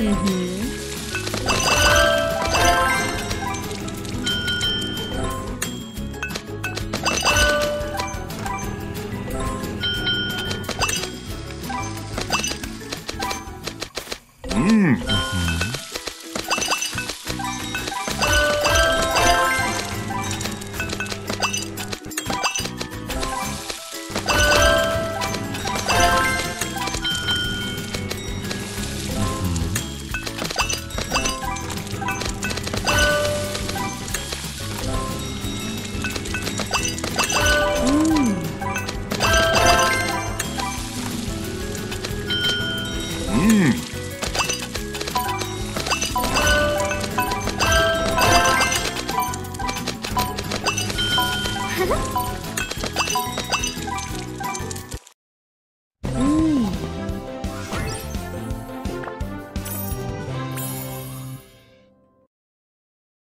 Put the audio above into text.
Uhum. Mmm. Mm.